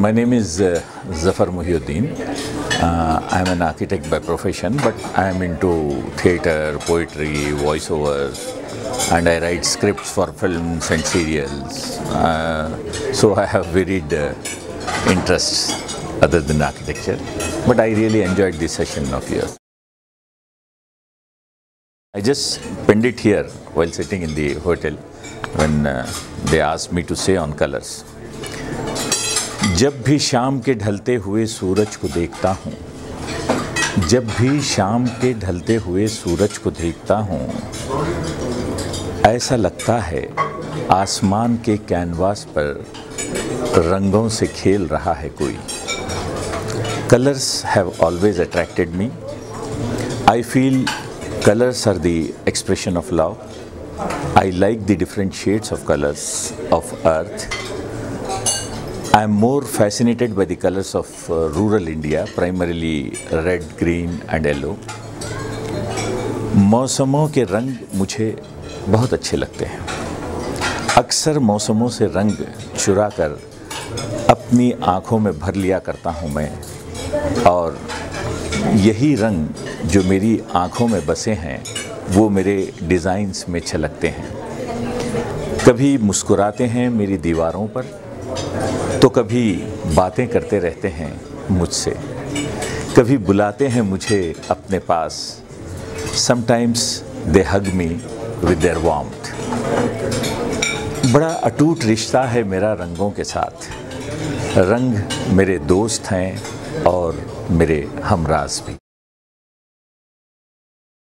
My name is uh, Zafar Muhyiddin. Uh, I am an architect by profession, but I am into theatre, poetry, voiceovers, and I write scripts for films and serials. Uh, so I have varied uh, interests other than architecture, but I really enjoyed this session of yours. I just penned it here while sitting in the hotel when uh, they asked me to say on colors. जब भी शाम के ढलते हुए सूरज को देखता हूँ, जब भी शाम के ढलते हुए सूरज को देखता हूँ, ऐसा लगता है आसमान के कैनवास पर रंगों से खेल रहा है कोई। Colours have always attracted me I feel colours are the expression of love I like the different shades of colours of earth. I am more fascinated by the colors of uh, rural India, primarily red, green and yellow. मौसमों के रंग मुझे बहुत अच्छे लगते हैं अक्सर मौसमों से रंग चुरा कर अपनी आँखों में भर लिया करता हूँ मैं और यही रंग जो मेरी आँखों में बसे हैं वो मेरे डिज़ाइंस में छलकते हैं कभी मुस्कुराते हैं मेरी दीवारों पर तो कभी बातें करते रहते हैं मुझसे, कभी बुलाते हैं मुझे अपने पास। Sometimes they hug me with their warmth बड़ा अटूट रिश्ता है मेरा रंगों के साथ। रंग मेरे दोस्त हैं और मेरे हमराज भी।